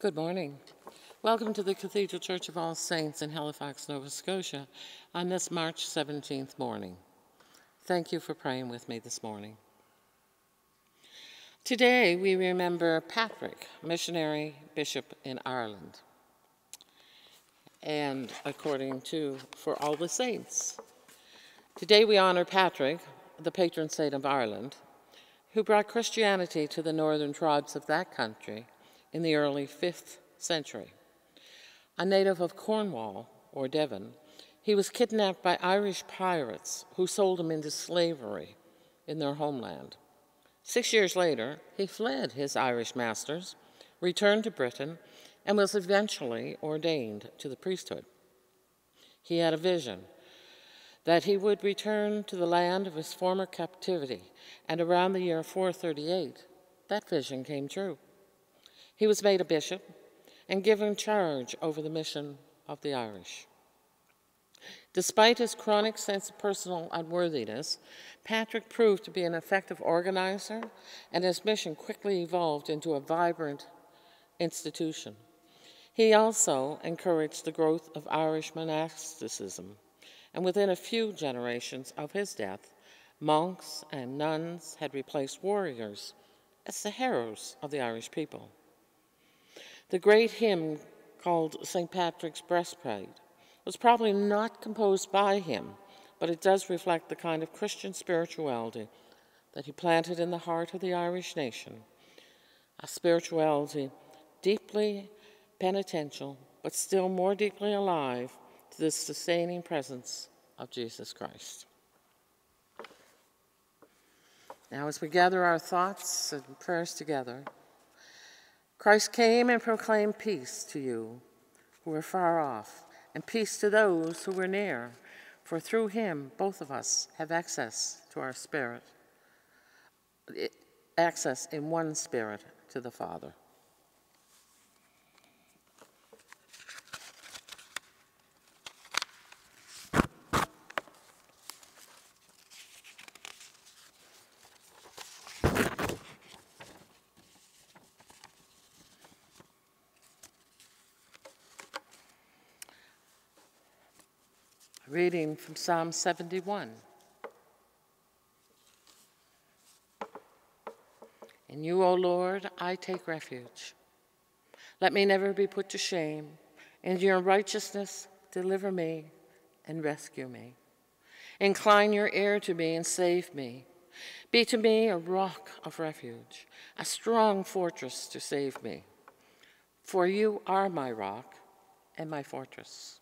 Good morning. Welcome to the Cathedral Church of All Saints in Halifax, Nova Scotia on this March 17th morning. Thank you for praying with me this morning. Today we remember Patrick, missionary bishop in Ireland. And according to For All the Saints. Today we honor Patrick, the patron saint of Ireland, who brought Christianity to the northern tribes of that country in the early 5th century. A native of Cornwall, or Devon, he was kidnapped by Irish pirates who sold him into slavery in their homeland. Six years later, he fled his Irish masters, returned to Britain, and was eventually ordained to the priesthood. He had a vision that he would return to the land of his former captivity, and around the year 438, that vision came true. He was made a bishop and given charge over the mission of the Irish. Despite his chronic sense of personal unworthiness, Patrick proved to be an effective organizer, and his mission quickly evolved into a vibrant institution. He also encouraged the growth of Irish monasticism, and within a few generations of his death, monks and nuns had replaced warriors as the heroes of the Irish people. The great hymn called St. Patrick's Breastplate was probably not composed by him, but it does reflect the kind of Christian spirituality that he planted in the heart of the Irish nation. A spirituality deeply penitential, but still more deeply alive to the sustaining presence of Jesus Christ. Now, as we gather our thoughts and prayers together, Christ came and proclaimed peace to you who were far off, and peace to those who were near, for through him both of us have access to our spirit, access in one spirit to the Father. Reading from Psalm 71. In you, O Lord, I take refuge. Let me never be put to shame. In your righteousness, deliver me and rescue me. Incline your ear to me and save me. Be to me a rock of refuge, a strong fortress to save me. For you are my rock and my fortress.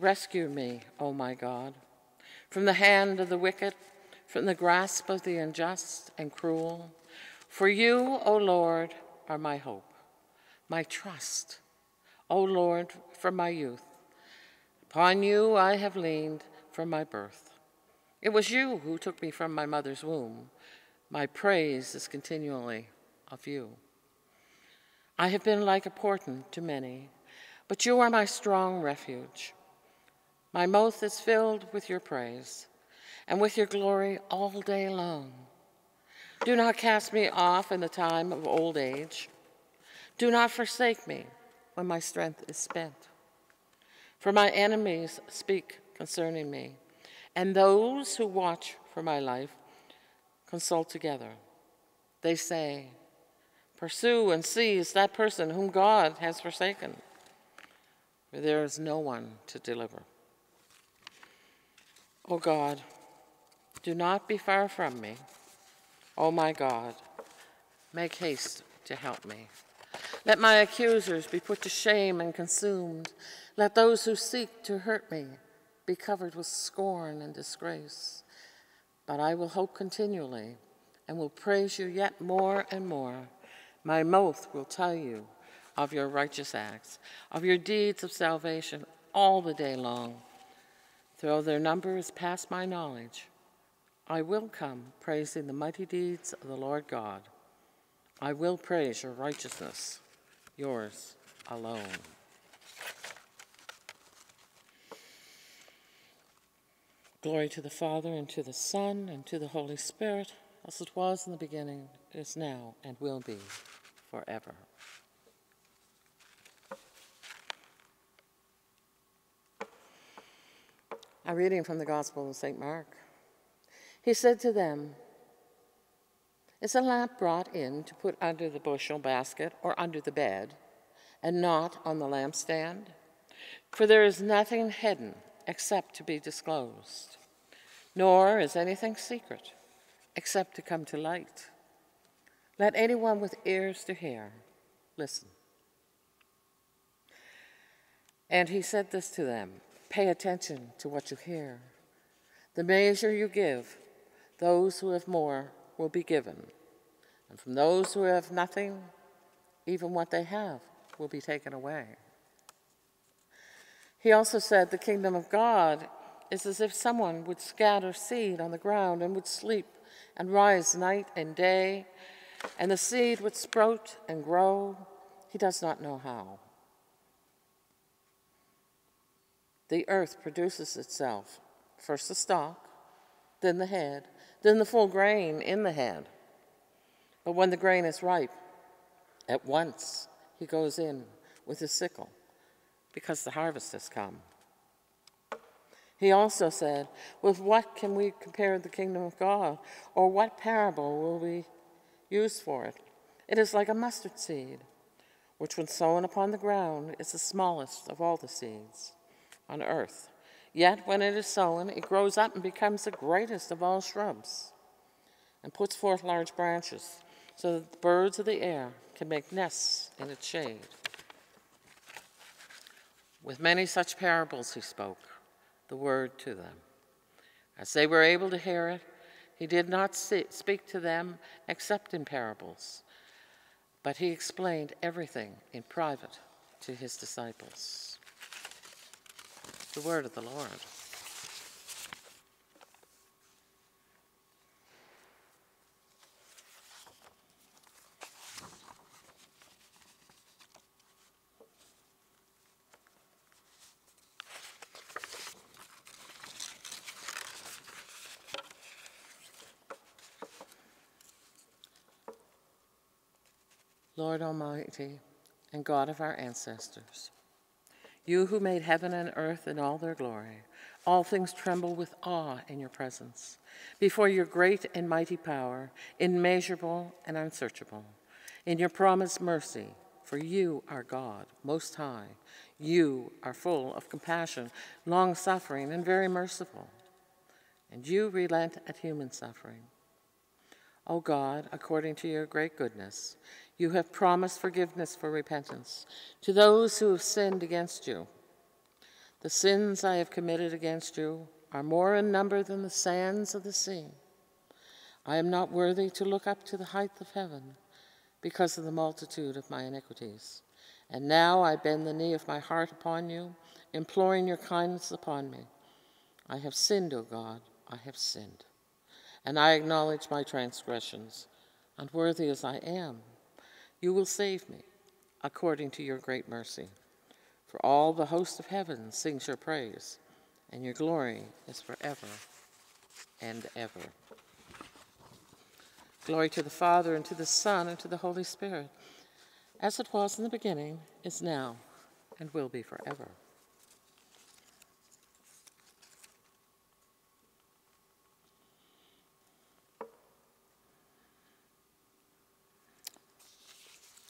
Rescue me, O my God, from the hand of the wicked, from the grasp of the unjust and cruel. For you, O Lord, are my hope, my trust, O Lord, from my youth. Upon you I have leaned from my birth. It was you who took me from my mother's womb. My praise is continually of you. I have been like a portent to many, but you are my strong refuge. My mouth is filled with your praise and with your glory all day long. Do not cast me off in the time of old age. Do not forsake me when my strength is spent. For my enemies speak concerning me, and those who watch for my life consult together. They say, Pursue and seize that person whom God has forsaken, for there is no one to deliver. O God, do not be far from me. O my God, make haste to help me. Let my accusers be put to shame and consumed. Let those who seek to hurt me be covered with scorn and disgrace. But I will hope continually and will praise you yet more and more. My mouth will tell you of your righteous acts, of your deeds of salvation all the day long. Though their number is past my knowledge, I will come praising the mighty deeds of the Lord God. I will praise your righteousness, yours alone. Glory to the Father, and to the Son, and to the Holy Spirit, as it was in the beginning, is now, and will be forever. A reading from the Gospel of St. Mark. He said to them, Is a lamp brought in to put under the bushel basket or under the bed, and not on the lampstand? For there is nothing hidden except to be disclosed, nor is anything secret except to come to light. Let anyone with ears to hear listen. And he said this to them Pay attention to what you hear. The measure you give, those who have more will be given. And from those who have nothing, even what they have will be taken away. He also said, The kingdom of God is as if someone would scatter seed on the ground and would sleep and rise night and day, and the seed would sprout and grow. He does not know how. The earth produces itself first the stalk, then the head, then the full grain in the head. But when the grain is ripe, at once he goes in with his sickle because the harvest has come. He also said, With what can we compare the kingdom of God? Or what parable will we use for it? It is like a mustard seed, which when sown upon the ground is the smallest of all the seeds on earth. Yet when it is sown, it grows up and becomes the greatest of all shrubs and puts forth large branches so that the birds of the air can make nests in its shade. With many such parables he spoke the word to them. As they were able to hear it, he did not speak to them except in parables, but he explained everything in private to his disciples. The word of the Lord. Lord Almighty and God of our ancestors, you who made heaven and earth in all their glory, all things tremble with awe in your presence, before your great and mighty power, immeasurable and unsearchable, in your promised mercy, for you are God, most high. You are full of compassion, long suffering, and very merciful. And you relent at human suffering. O God, according to your great goodness, you have promised forgiveness for repentance to those who have sinned against you. The sins I have committed against you are more in number than the sands of the sea. I am not worthy to look up to the height of heaven because of the multitude of my iniquities. And now I bend the knee of my heart upon you, imploring your kindness upon me. I have sinned, O God, I have sinned. And I acknowledge my transgressions, unworthy as I am. You will save me according to your great mercy. For all the host of heaven sings your praise, and your glory is forever and ever. Glory to the Father, and to the Son, and to the Holy Spirit, as it was in the beginning, is now, and will be forever.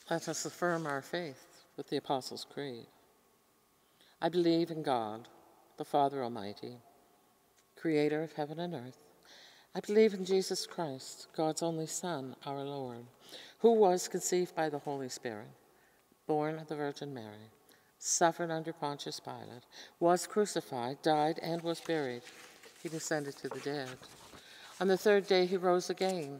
Let us affirm our faith with the Apostles' Creed. I believe in God, the Father Almighty, creator of heaven and earth. I believe in Jesus Christ, God's only Son, our Lord, who was conceived by the Holy Spirit, born of the Virgin Mary, suffered under Pontius Pilate, was crucified, died, and was buried. He descended to the dead. On the third day he rose again.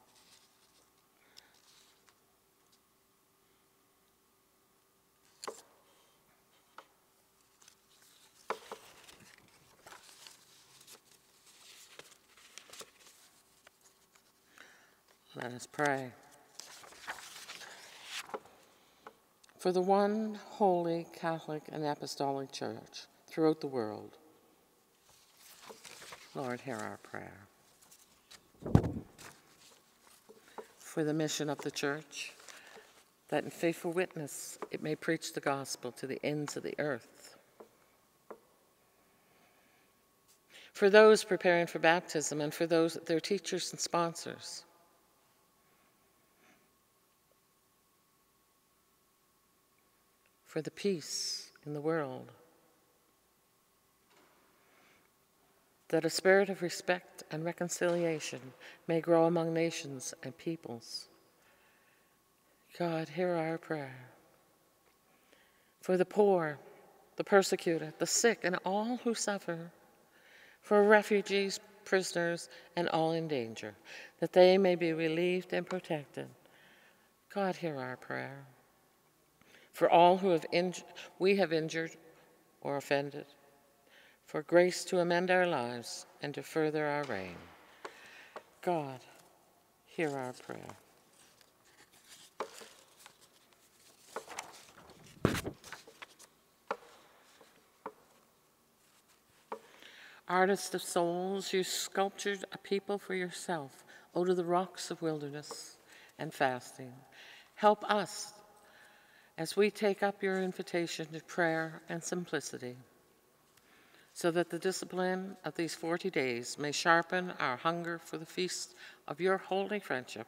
Let us pray. for the one holy Catholic and Apostolic Church throughout the world. Lord, hear our prayer. For the mission of the Church, that in faithful witness it may preach the gospel to the ends of the earth. For those preparing for baptism and for those their teachers and sponsors. For the peace in the world. That a spirit of respect and reconciliation may grow among nations and peoples. God, hear our prayer. For the poor, the persecuted, the sick, and all who suffer, for refugees, prisoners, and all in danger, that they may be relieved and protected. God, hear our prayer. For all who have we have injured or offended, for grace to amend our lives and to further our reign. God, hear our prayer. Artist of souls, you sculptured a people for yourself out of the rocks of wilderness and fasting. Help us as we take up your invitation to prayer and simplicity, so that the discipline of these 40 days may sharpen our hunger for the feast of your holy friendship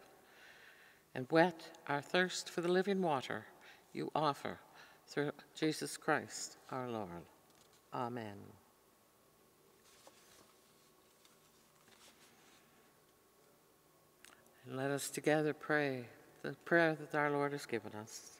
and whet our thirst for the living water you offer through Jesus Christ our Lord. Amen. And let us together pray the prayer that our Lord has given us.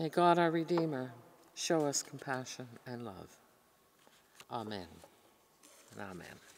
May God, our Redeemer, show us compassion and love. Amen and amen.